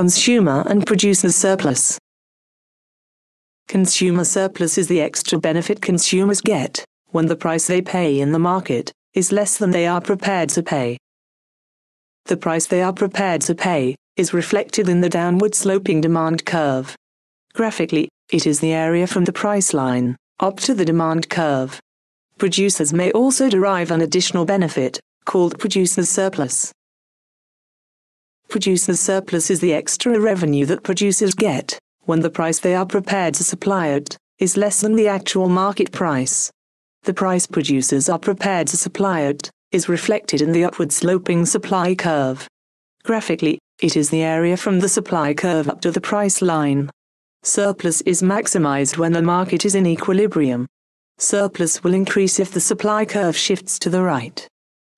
consumer and producer surplus. Consumer surplus is the extra benefit consumers get when the price they pay in the market is less than they are prepared to pay. The price they are prepared to pay is reflected in the downward sloping demand curve. Graphically, it is the area from the price line up to the demand curve. Producers may also derive an additional benefit called producer's surplus. Producer's surplus is the extra revenue that producers get when the price they are prepared to supply at is less than the actual market price. The price producers are prepared to supply at is reflected in the upward sloping supply curve. Graphically, it is the area from the supply curve up to the price line. Surplus is maximized when the market is in equilibrium. Surplus will increase if the supply curve shifts to the right.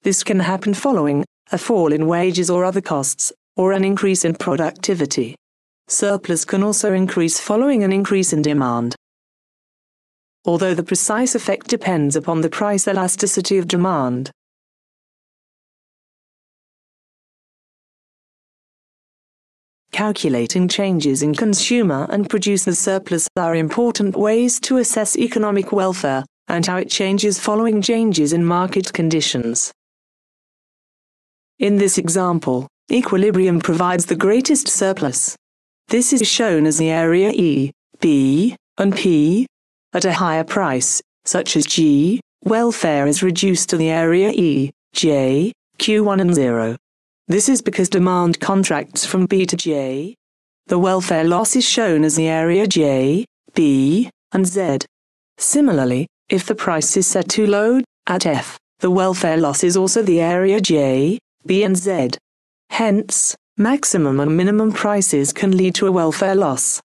This can happen following a fall in wages or other costs, or an increase in productivity. Surplus can also increase following an increase in demand. Although the precise effect depends upon the price elasticity of demand. Calculating changes in consumer and producer surplus are important ways to assess economic welfare and how it changes following changes in market conditions. In this example, equilibrium provides the greatest surplus. This is shown as the area E, B, and P. At a higher price, such as G, welfare is reduced to the area E, J, Q1 and 0. This is because demand contracts from B to J. The welfare loss is shown as the area J, B, and Z. Similarly, if the price is set too low, at F, the welfare loss is also the area J, B and Z. Hence, maximum and minimum prices can lead to a welfare loss.